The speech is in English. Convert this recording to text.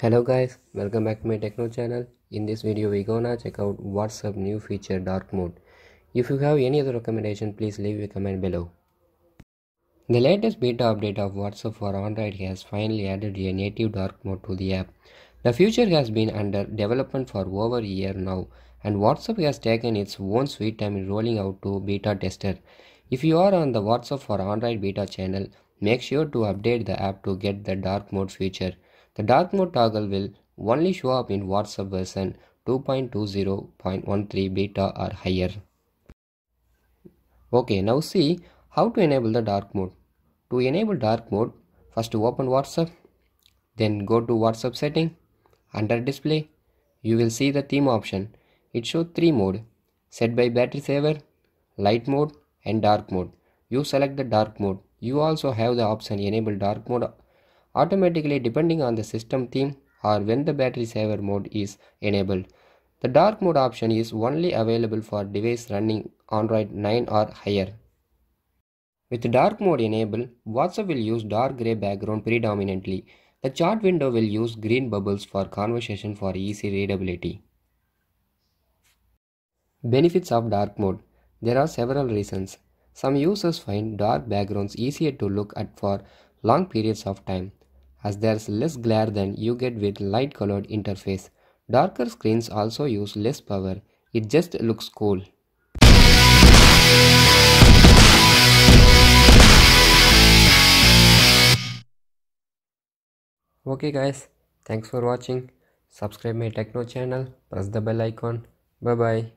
Hello guys, welcome back to my techno channel. In this video we gonna check out WhatsApp new feature dark mode. If you have any other recommendation please leave a comment below. The latest beta update of WhatsApp for Android has finally added a native dark mode to the app. The feature has been under development for over a year now and WhatsApp has taken its own sweet time in rolling out to beta tester. If you are on the WhatsApp for Android beta channel, make sure to update the app to get the dark mode feature. The dark mode toggle will only show up in WhatsApp version 2.20.13 beta or higher. Okay, now see how to enable the dark mode. To enable dark mode, first open WhatsApp, then go to WhatsApp setting. Under display, you will see the theme option. It shows three mode, set by battery saver, light mode and dark mode. You select the dark mode. You also have the option enable dark mode automatically depending on the system theme or when the battery saver mode is enabled. The dark mode option is only available for device running Android 9 or higher. With dark mode enabled, WhatsApp will use dark gray background predominantly. The chat window will use green bubbles for conversation for easy readability. Benefits of dark mode There are several reasons. Some users find dark backgrounds easier to look at for long periods of time as there's less glare than you get with light colored interface. Darker screens also use less power, it just looks cool. Okay guys, thanks for watching. Subscribe my techno channel, press the bell icon. Bye bye.